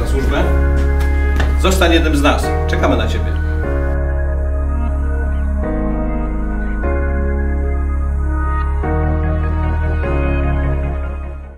Na służbę? Zostań jednym z nas. Czekamy na ciebie.